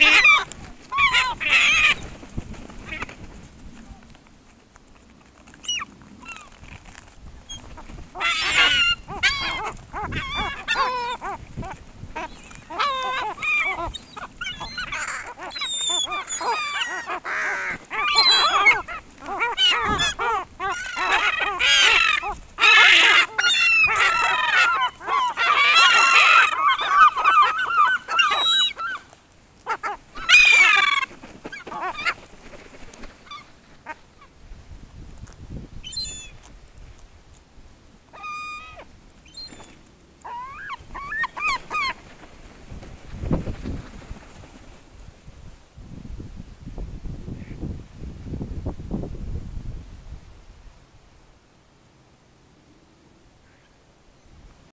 Yeah.